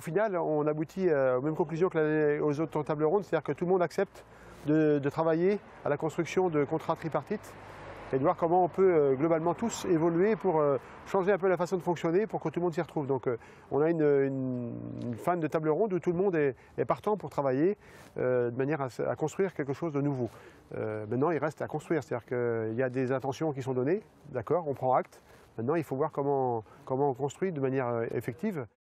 Au final, on aboutit euh, aux mêmes conclusions que aux autres tables rondes, c'est-à-dire que tout le monde accepte de, travailler à la construction de contrats tripartites et de voir comment on peut euh, globalement tous évoluer pour euh, changer un peu la façon de fonctionner pour que tout le monde s'y retrouve. Donc on a une, fin de table ronde où tout le monde est, partant pour travailler de manière à, construire quelque chose de nouveau. maintenant, il reste à construire, c'est-à-dire qu'il y a des intentions qui sont données, d'accord, on prend acte. Maintenant, il faut voir comment, comment on construit de manière effective.